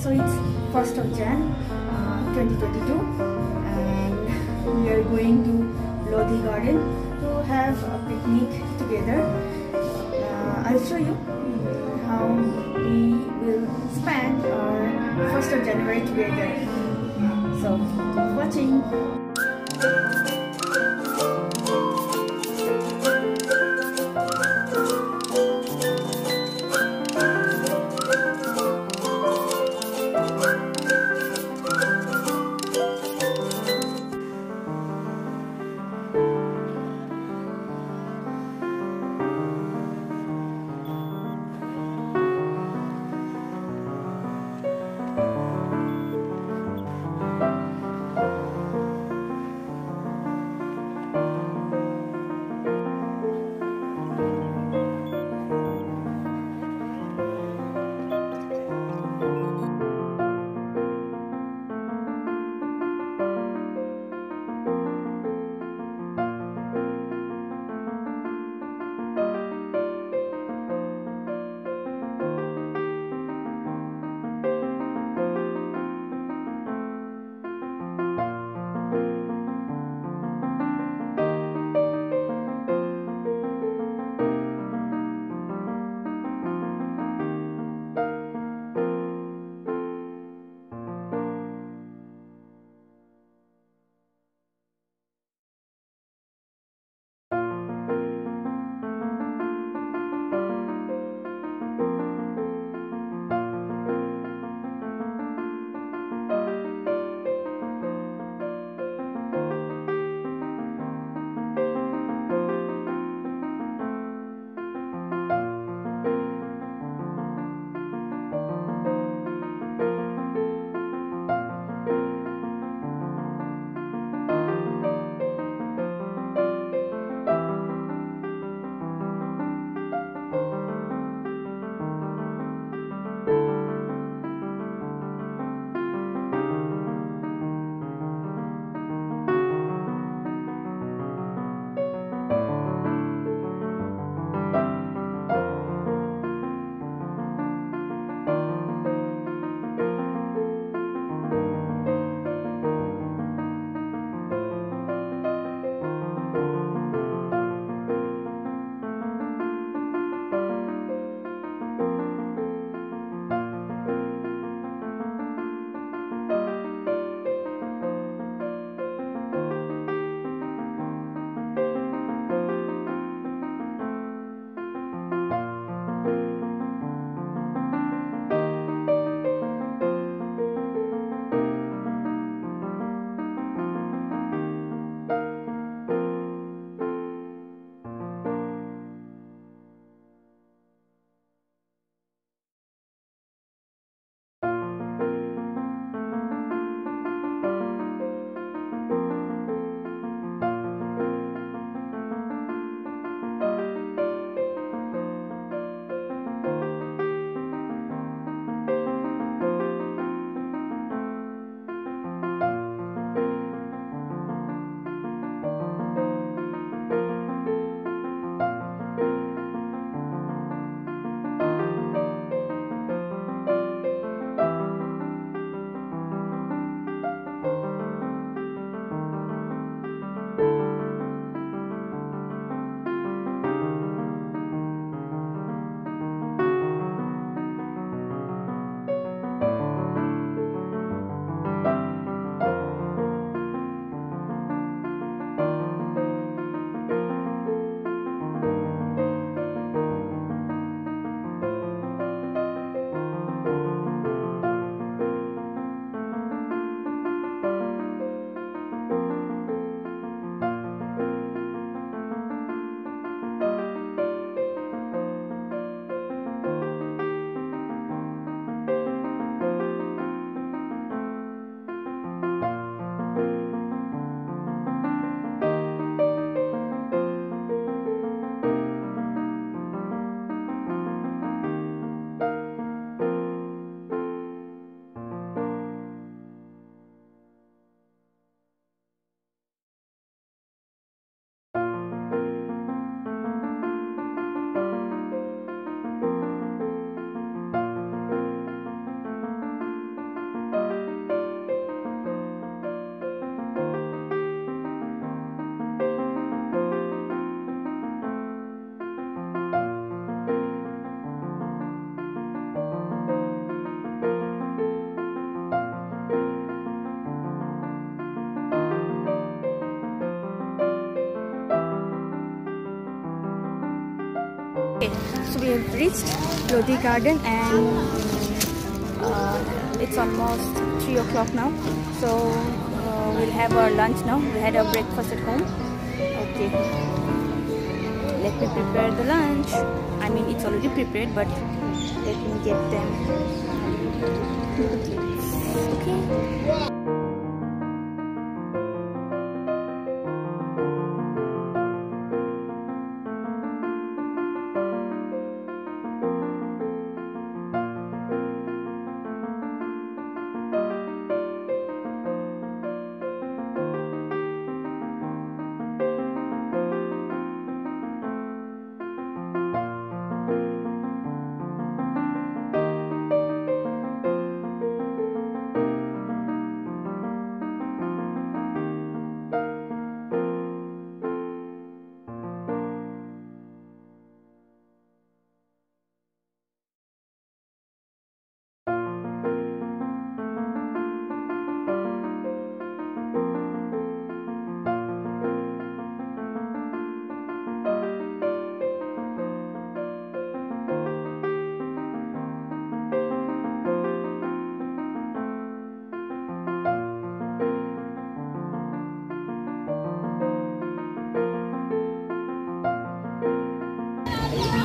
So it's 1st of Jan uh, 2022 and we are going to Lodi Garden to have a picnic together. Uh, I'll show you how we will spend our 1st of January together. So watching. Reached Lodi Garden and uh, it's almost 3 o'clock now. So uh, we'll have our lunch now. We had our breakfast at home. Okay. Let me prepare the lunch. I mean, it's already prepared, but let me get them.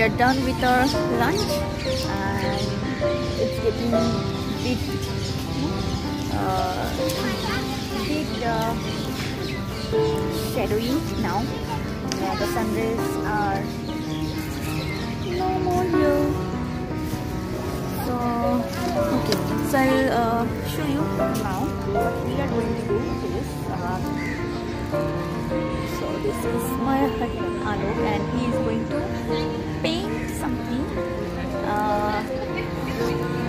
We are done with our lunch and it's getting bit uh, bit uh, shadowy now. Yeah, the sun rays are no more here. So okay so I'll uh, show you now what we are going to do is uh, this is my husband Alok and he is going to paint something uh,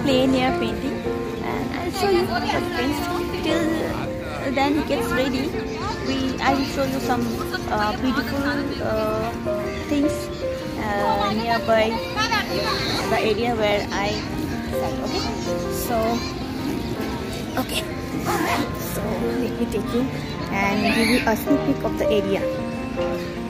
plein air painting. And I'll show you what paints till then he gets ready. We I will show you some uh, beautiful uh, things uh, nearby the area where I okay? So okay so let me take you and give you a sneak peek of the area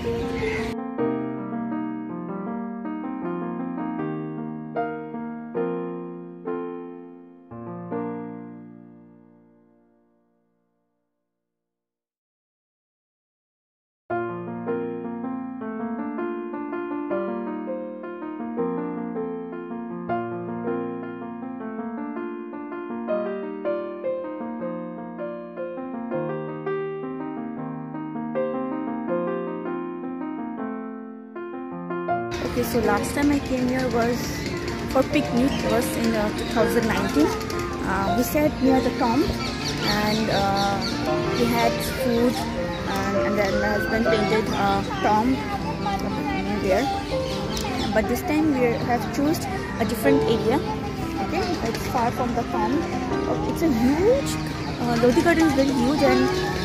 Okay, so last time I came here was for picnic was in uh, 2019. Uh, we sat near the tomb and uh, we had food and, and, then my husband painted a tomb there. But this time we have chosen a different area. Okay, it's far from the tomb. It's a huge, uh, Lodi garden is very huge and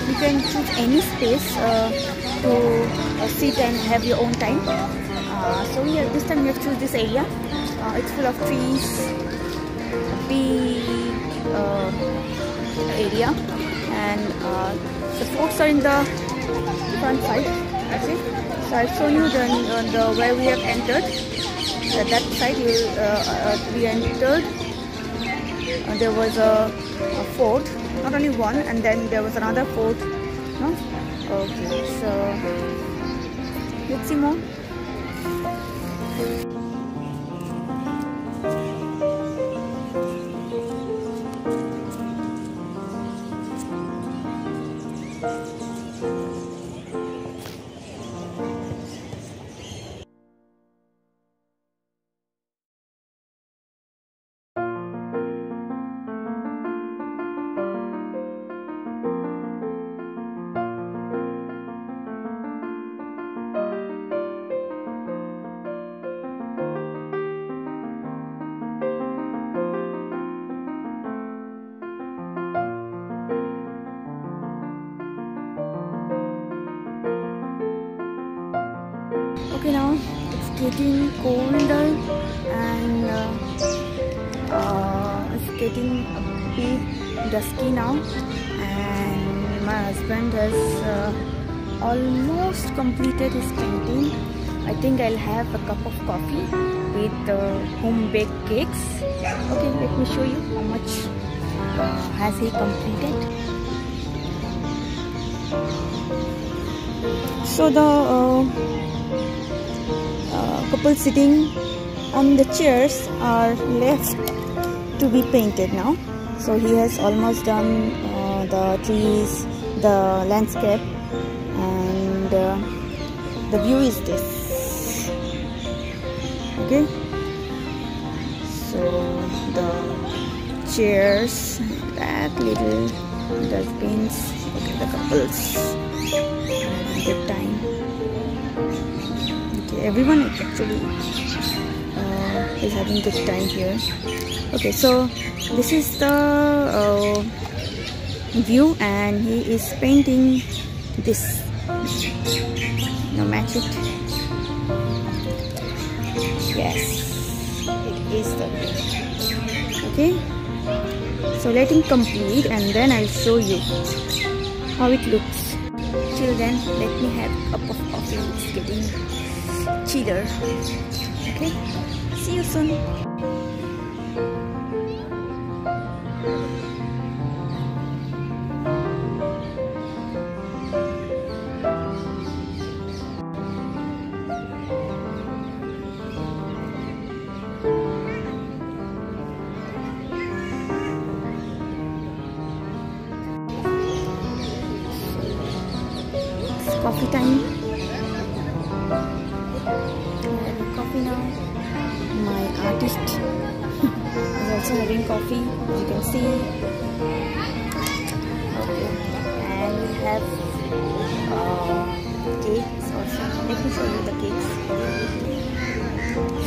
you can choose any space uh, to uh, sit and have your own time. Uh, so here this time we have choose this area. Uh, it's full of trees big uh, area. And uh, the forts are in the front side okay so I've shown you the, the where we have entered. At that side we, we entered. There was a, a fort not only one and then there was another fort no? Okay so let's see more okay getting colder and uh, uh, it's getting a bit dusky now. And my husband has uh, almost completed his painting. I think I'll have a cup of coffee with uh, home baked cakes. Okay let me show you how much uh, has he completed. So the uh, couple sitting on the chairs are left to be painted now. So he has almost done uh, the trees the landscape and uh, the view is this. Okay? So the chairs that little dustbins okay the couples. Good time everyone actually uh, is having good time here. Okay so this is the uh, view and he is painting this. Now match it yes it is the okay so let him complete and then I'll show you how it looks. Till then let me have a cup of coffee. It's getting chiller okay? See you soon. Coffee time. Also having coffee, as you can see. Okay, and we have uh, cakes also. Let me show you the cakes.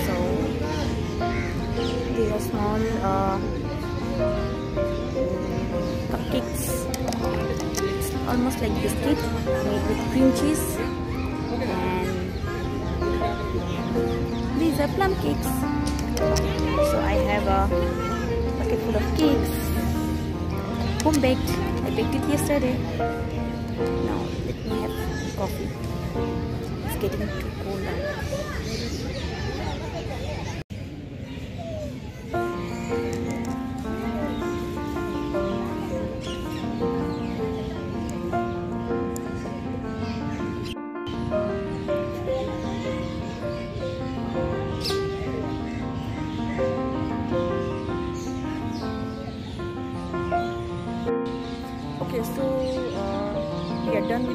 So these are small uh, cupcakes almost like biscuit made with cream cheese and these are plum cakes so I have a bucket full of cakes home baked I baked it yesterday now let me have coffee. It's getting too cold now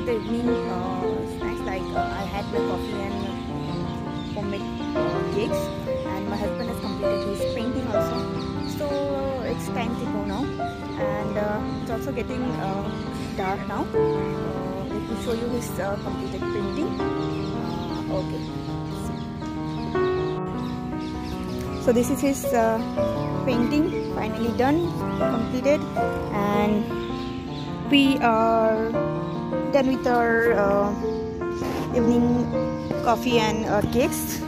the evening uh, snacks like uh, I had my coffee and homemade uh, cakes and my husband has completed his painting also. So it's time to go now and uh, it's also getting uh, dark now. Uh, let me show you his uh, completed painting. Uh, okay. So this is his uh, painting finally done completed and we are done with our uh, evening coffee and uh, cakes.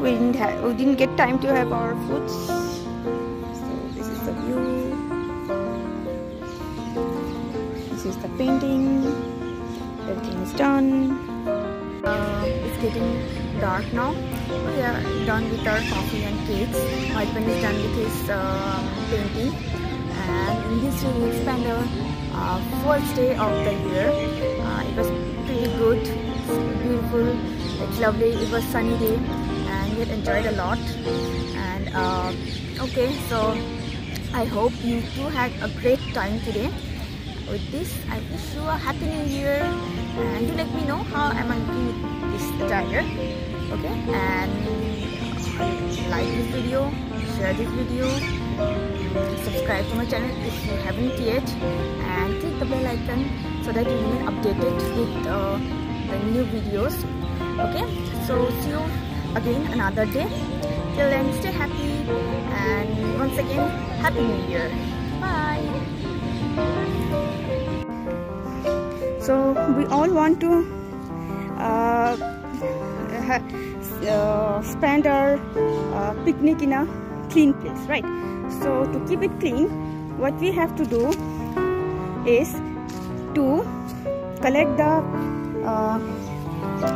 We didn't have we didn't get time to have our foods. So this is the view. This is the painting. Everything is done. Uh, it's getting dark now. We are done with our coffee and cakes. My husband is done with his uh, painting. And in this way we spent a uh, first day of the year. Uh, it was pretty good, it's beautiful, it's lovely, it was sunny day and we enjoyed a lot and uh, okay so I hope you too had a great time today. With this I wish you a happy new year and do let me know how am I doing this attire okay and like this video, share this video subscribe to my channel if you haven't yet and click the bell icon so that you be updated with uh, the new videos. Okay so see you again another day. Till then stay happy and once again happy new year. Bye. So we all want to uh, uh, spend our uh, picnic in a clean place right so to keep it clean what we have to do is to collect the uh,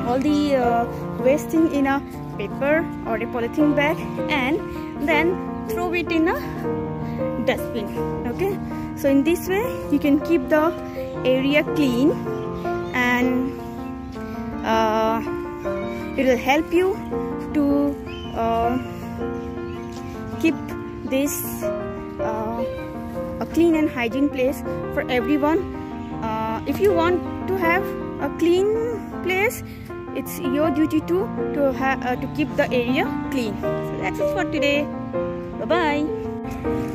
all the uh, waste thing in a paper or a polythene bag and then throw it in a dustbin okay? So in this way you can keep the area clean and uh, it will help you to uh, keep this uh, a clean and hygiene place for everyone. Uh, if you want to have a clean place it's your duty to to have uh, to keep the area clean. So that's it for today. Bye bye